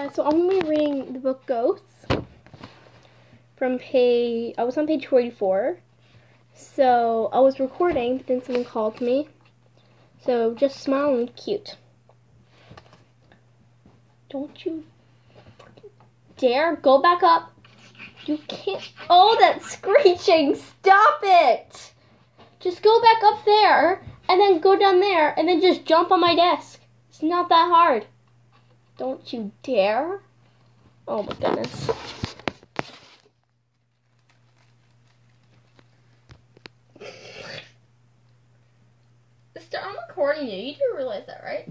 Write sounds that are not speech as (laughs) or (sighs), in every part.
Yeah, so I'm gonna be reading the book Ghosts from page. I was on page 44. So I was recording, but then someone called me. So just smile and cute. Don't you dare go back up. You can't. Oh, that screeching! Stop it! Just go back up there, and then go down there, and then just jump on my desk. It's not that hard. Don't you dare. Oh my goodness. Sister, I'm recording you. You do realize that, right?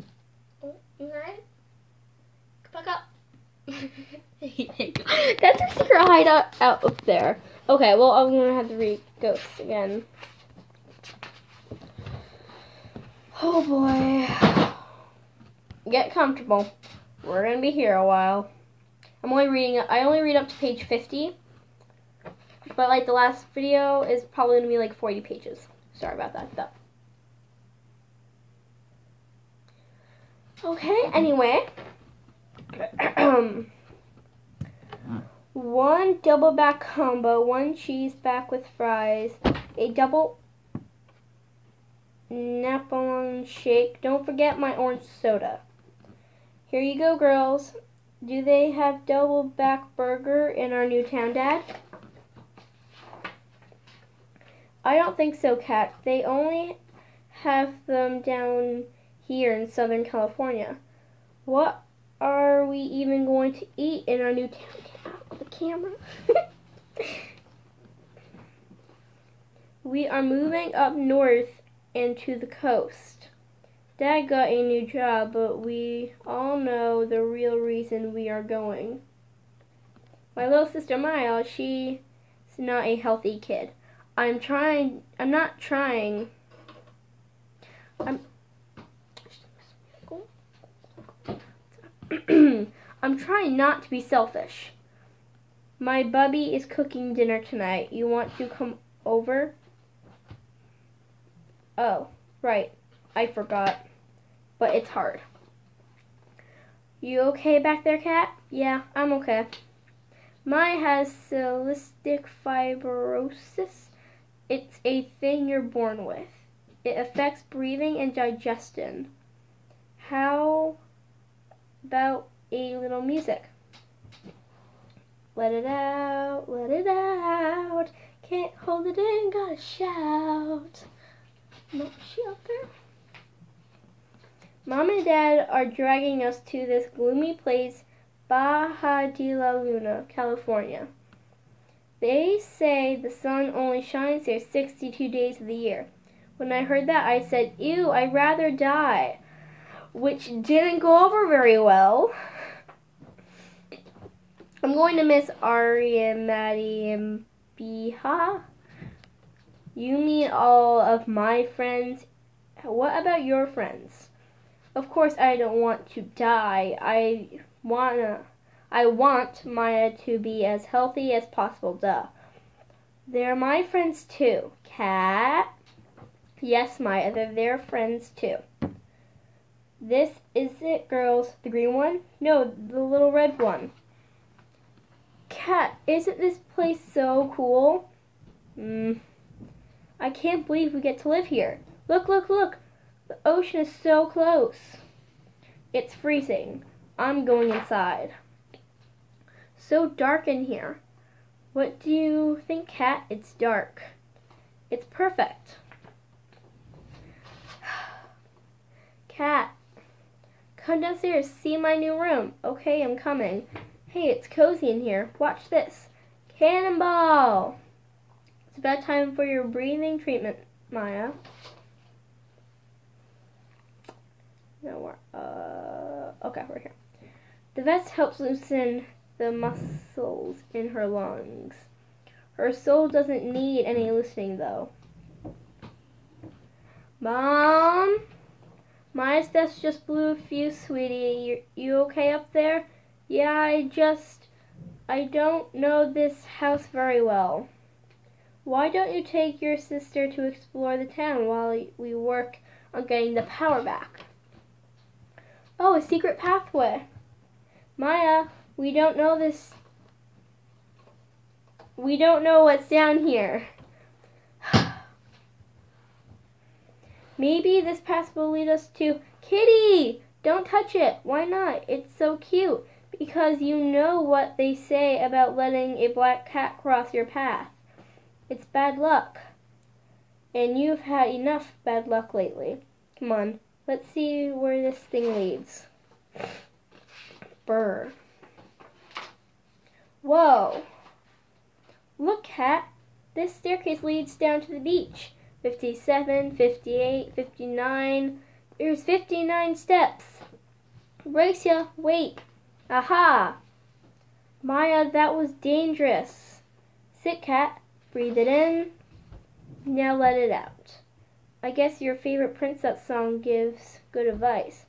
Oh, you alright? Back up. (laughs) That's our secret hideout out up there. Okay, well, I'm gonna have to read Ghosts again. Oh boy. Get comfortable. We're gonna be here a while. I'm only reading, I only read up to page 50. But like the last video is probably gonna be like 40 pages. Sorry about that though. Okay, anyway. (clears throat) one double back combo, one cheese back with fries, a double Napoleon shake. Don't forget my orange soda. Here you go, girls. Do they have double back burger in our new town, Dad? I don't think so, Kat. They only have them down here in Southern California. What are we even going to eat in our new town? Get out of the camera. (laughs) we are moving up north and to the coast. Dad got a new job, but we all know the real reason we are going. My little sister Maya, she's not a healthy kid. I'm trying, I'm not trying, I'm, (clears throat) I'm trying not to be selfish. My bubby is cooking dinner tonight. You want to come over? Oh, right. I forgot. But it's hard. You okay back there, Kat? Yeah, I'm okay. Maya has cystic fibrosis. It's a thing you're born with. It affects breathing and digestion. How about a little music? Let it out, let it out. Can't hold it in, gotta shout. No, there? Mom and Dad are dragging us to this gloomy place, Bahía de la Luna, California. They say the sun only shines here 62 days of the year. When I heard that, I said, Ew, I'd rather die. Which didn't go over very well. I'm going to miss Ari and Maddie and Biha. You meet all of my friends. What about your friends? Of course, I don't want to die. I wanna. I want Maya to be as healthy as possible. Duh. They're my friends too. Cat? Yes, Maya. They're their friends too. This is it, girls. The green one? No, the little red one. Cat, isn't this place so cool? Hmm. I can't believe we get to live here. Look, look, look. The ocean is so close. It's freezing. I'm going inside. So dark in here. What do you think, Kat? It's dark. It's perfect. (sighs) Kat, come downstairs. See my new room. Okay, I'm coming. Hey, it's cozy in here. Watch this. Cannonball! It's about time for your breathing treatment, Maya. Uh, okay, we're here. The vest helps loosen the muscles in her lungs. Her soul doesn't need any loosening, though. Mom? Maya's vest just blew a fuse, sweetie. You, you okay up there? Yeah, I just... I don't know this house very well. Why don't you take your sister to explore the town while we work on getting the power back? Oh, a secret pathway. Maya, we don't know this. We don't know what's down here. (sighs) Maybe this path will lead us to Kitty! Don't touch it. Why not? It's so cute. Because you know what they say about letting a black cat cross your path. It's bad luck. And you've had enough bad luck lately. Come on, let's see where this thing leads. Burr. Whoa. Look, Cat. This staircase leads down to the beach. 57, 58, 59. There's 59 steps. Racia, wait. Aha! Maya, that was dangerous. Sit, cat. Breathe it in. Now let it out. I guess your favorite princess song gives good advice.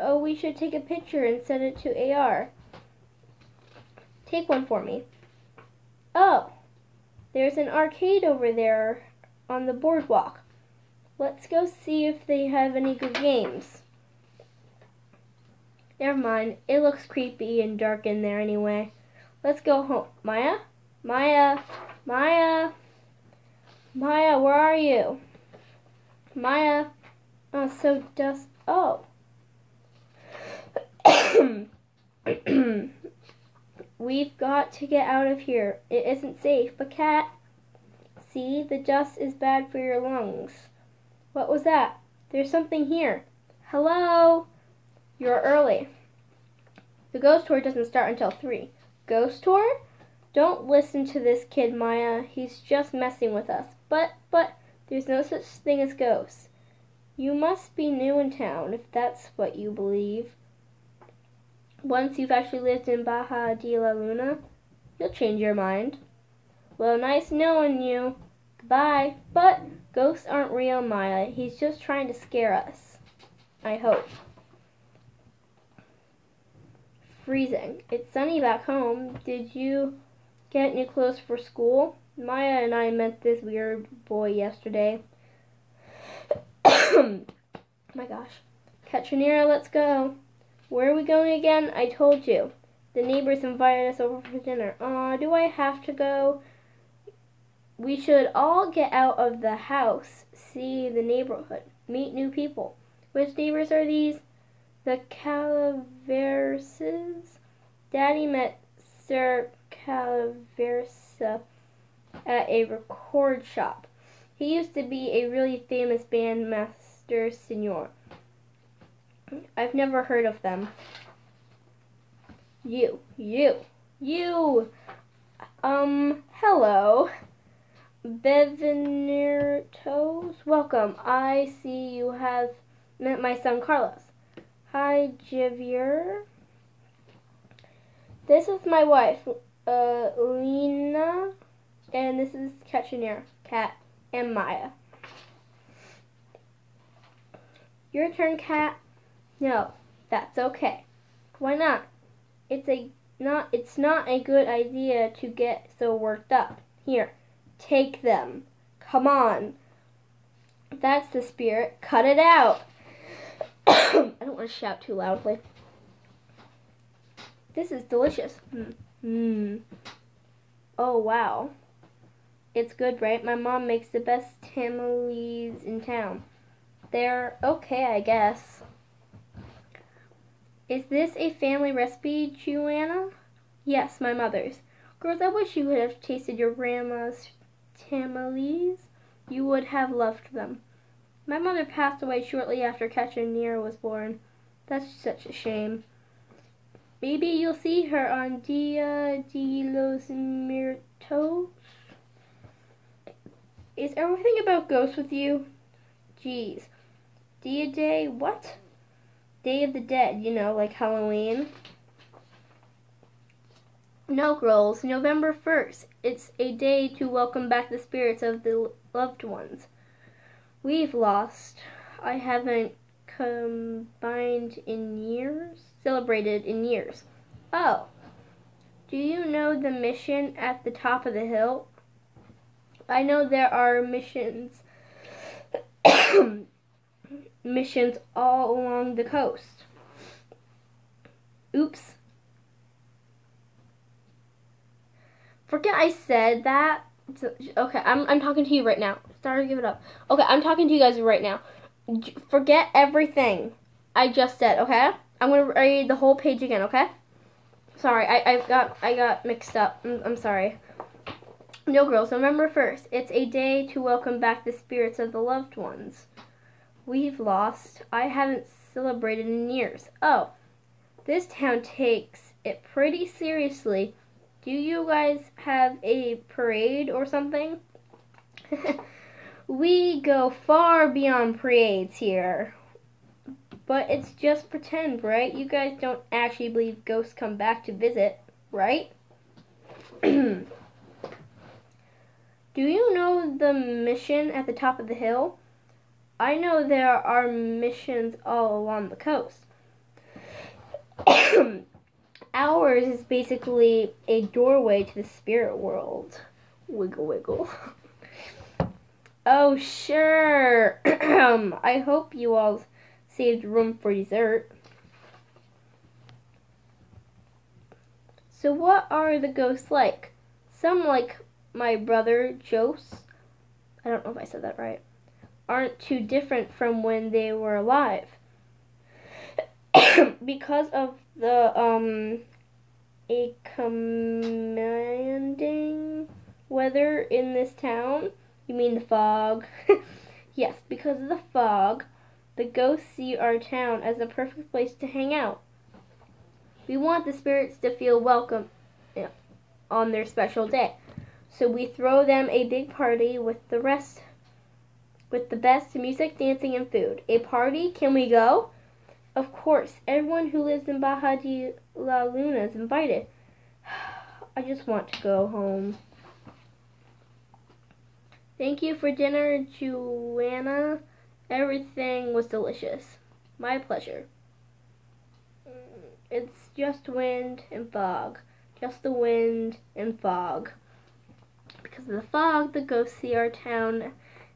Oh, we should take a picture and send it to Ari. Take one for me. Oh, there's an arcade over there on the boardwalk. Let's go see if they have any good games. Never mind. It looks creepy and dark in there anyway. Let's go home. Maya? Maya? Maya? Maya, where are you? Maya? Uh, oh, so dust. Oh. We've got to get out of here. It isn't safe. But, Cat, see, the dust is bad for your lungs. What was that? There's something here. Hello? You're early. The ghost tour doesn't start until 3. Ghost tour? Don't listen to this kid, Maya. He's just messing with us. But, but, there's no such thing as ghosts. You must be new in town, if that's what you believe. Once you've actually lived in Bahía de la Luna, you'll change your mind. Well, nice knowing you. Goodbye. But ghosts aren't real, Maya. He's just trying to scare us. I hope freezing. It's sunny back home. Did you get new clothes for school? Maya and I met this weird boy yesterday. (coughs) My gosh. Katchanira, let's go. Where are we going again? I told you. The neighbors invited us over for dinner. Aw, do I have to go? We should all get out of the house, see the neighborhood, meet new people. Which neighbors are these? The Calaverses. Daddy met Sir Calaversa at a record shop. He used to be a really famous bandmaster senor. I've never heard of them. You, you, you. Um, hello. Bevenirtos, welcome. I see you have met my son Carlos. Hi, Javier. This is my wife, uh, Lena, and this is Katchanir, Cat, and Maya. Your turn, Cat. No, that's okay. Why not? It's a not. It's not a good idea to get so worked up. Here, take them. Come on. That's the spirit. Cut it out. (coughs) I don't want to shout too loudly. This is delicious. Mmm. Oh, wow. It's good, right? My mom makes the best tamales in town. They're okay, I guess. Is this a family recipe, Joanna? Yes, my mother's. Girls, I wish you would have tasted your grandma's tamales. You would have loved them. My mother passed away shortly after Katchanira was born. That's such a shame. Maybe you'll see her on Dia de los Muertos. Is everything about ghosts with you? Geez. Dia Day, what? Day of the Dead, you know, like Halloween. No, girls, November 1st. It's a day to welcome back the spirits of the loved ones we've lost. I haven't combined in years, celebrated in years. Oh, do you know the mission at the top of the hill? I know there are missions (coughs) missions all along the coast. Oops. Forget I said that. Okay, I'm, I'm talking to you right now. Sorry to give it up. Okay, I'm talking to you guys right now. Forget everything I just said, okay? I'm going to read the whole page again, okay? Sorry, I, I got I got mixed up. I'm, I'm sorry. No, girls, November 1st. It's a day to welcome back the spirits of the loved ones we've lost. I haven't celebrated in years. Oh, this town takes it pretty seriously. Do you guys have a parade or something? (laughs) we go far beyond parades here. But it's just pretend, right? You guys don't actually believe ghosts come back to visit, right? (clears throat) Do you know the mission at the top of the hill? I know there are missions all along the coast. (coughs) Ours is basically a doorway to the spirit world. Wiggle, wiggle. (laughs) oh, sure. (clears throat) I hope you all saved room for dessert. So what are the ghosts like? Some like my brother Jose. I don't know if I said that right. Aren't too different from when they were alive. (coughs) because of the um a commanding weather in this town. You mean the fog? (laughs) yes, because of the fog, the ghosts see our town as a perfect place to hang out. We want the spirits to feel welcome on their special day. So we throw them a big party with the rest with the best music, dancing, and food. A party? Can we go? Of course, everyone who lives in Bahía de la Luna is invited. (sighs) I just want to go home. Thank you for dinner, Joanna. Everything was delicious. My pleasure. Mm, it's just wind and fog. Just the wind and fog. Because of the fog, the ghosts see our town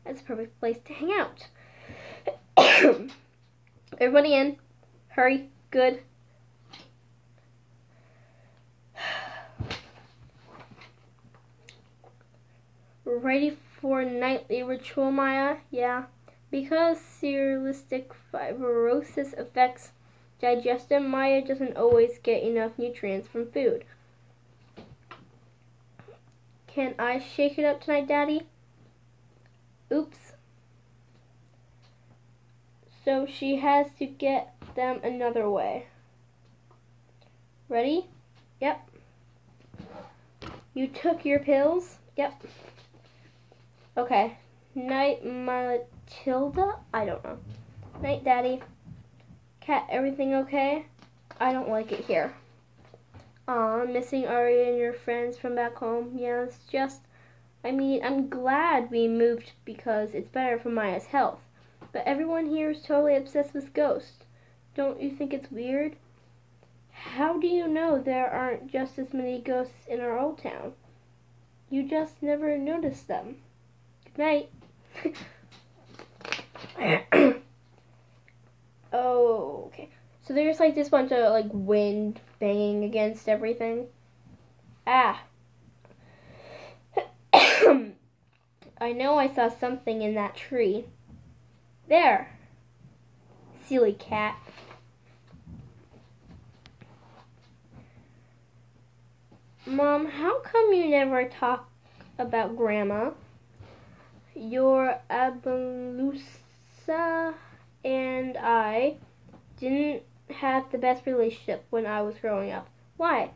as a perfect place to hang out. (coughs) Everybody in. Hurry. Good. (sighs) Ready for nightly ritual, Maya? Yeah. Because cystic fibrosis affects digestion, Maya doesn't always get enough nutrients from food. Can I shake it up tonight, Daddy? Oops. So she has to get them another way. Ready? Yep. You took your pills? Yep. Okay. Night, Matilda? I don't know. Night, Daddy. Cat, everything okay? I don't like it here. Aw, missing Ari and your friends from back home. Yeah, it's just, I mean, I'm glad we moved because it's better for Maya's health. But everyone here is totally obsessed with ghosts. Don't you think it's weird? How do you know there aren't just as many ghosts in our old town? You just never noticed them. Good night. (coughs) oh, okay. So there's like this bunch of like wind banging against everything. Ah. (coughs) I know I saw something in that tree. There. Silly cat. Mom, how come you never talk about Grandma? Your Abelusa and I didn't have the best relationship when I was growing up. Why?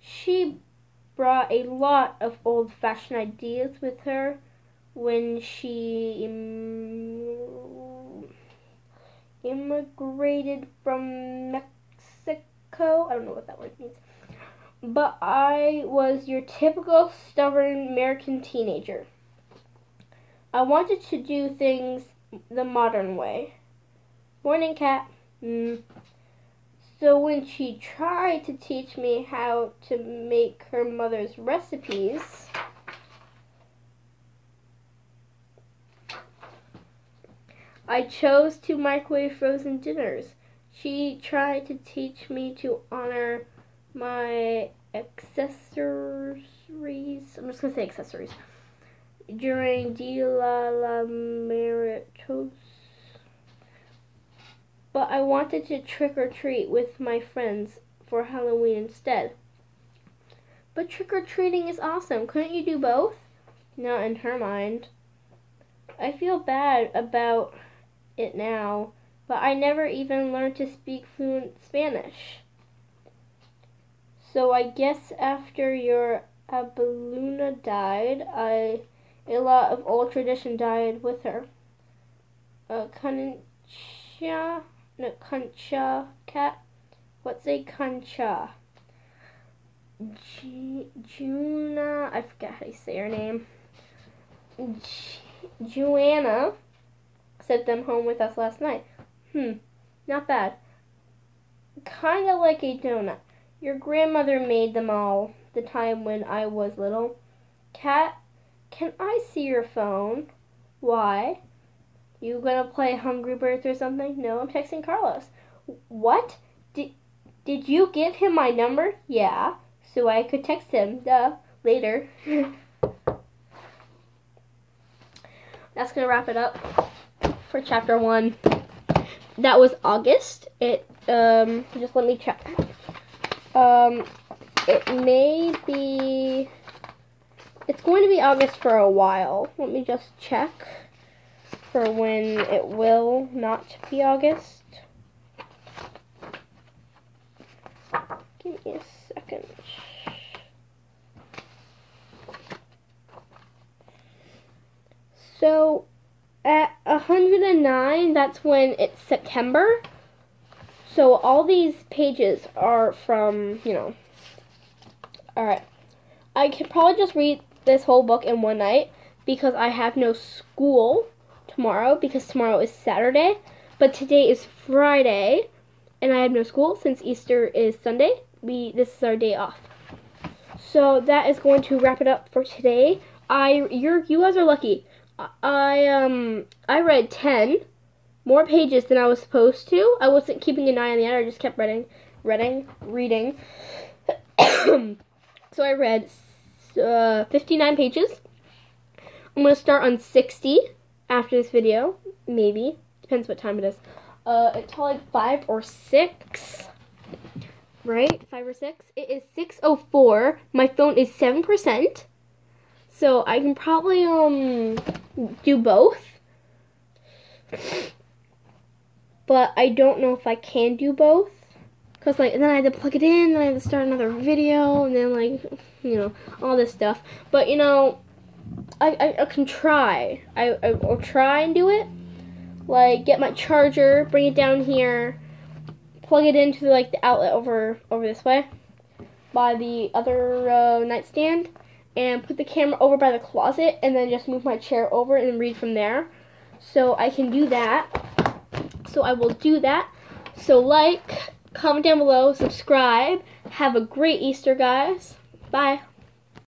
She brought a lot of old-fashioned ideas with her when she immigrated from Mexico. I don't know what that word means. But I was your typical stubborn American teenager. I wanted to do things the modern way. Morning, cat. Mm. So when she tried to teach me how to make her mother's recipes, I chose to microwave frozen dinners. She tried to teach me to honor my accessories. I'm just gonna say accessories during Dia la La Muertos. But I wanted to trick or treat with my friends for Halloween instead. But trick or treating is awesome. Couldn't you do both? Not in her mind. I feel bad about it now, but I never even learned to speak fluent Spanish. So I guess after your Abeluna died, I a lot of old tradition died with her. Uh, a concha, no, concha cat. What's a concha? G- Juna, I forget how to say her name. G- Joanna sent them home with us last night. Hmm, not bad. Kind of like a donut. Your grandmother made them all the time when I was little. Cat, can I see your phone? Why? You gonna play Hungry Birds or something? No, I'm texting Carlos. What? Did, did you give him my number? Yeah, so I could text him, duh, later. (laughs) That's gonna wrap it up for chapter one. That was August. It, um, just let me check. Um, it may be it's going to be August for a while. Let me just check for when it will not be August. Give me a second. So at 109, that's when it's September. So all these pages are from, you know, alright. I could probably just read this whole book in one night because I have no school tomorrow because tomorrow is Saturday, but today is Friday and I have no school since Easter is Sunday. We this is our day off. So that is going to wrap it up for today. I you're you guys are lucky. I um I read 10 more pages than I was supposed to. I wasn't keeping an eye on the end. I just kept reading, reading, (coughs) reading. so I read uh, 59 pages. I'm going to start on 60 after this video. Maybe. Depends what time it is. Uh, until like 5 or 6. Right? 5 or 6. It is 6.04. My phone is 7%. So I can probably um do both. But I don't know if I can do both. Cause like then I had to plug it in, then I had to start another video, and then like you know all this stuff. But you know, I I, I can try. I, I will try and do it. Like get my charger, bring it down here, plug it into like the outlet over over this way by the other uh, nightstand, and put the camera over by the closet, and then just move my chair over and read from there. So I can do that. So I will do that. So like comment down below, subscribe. Have a great Easter, guys. Bye.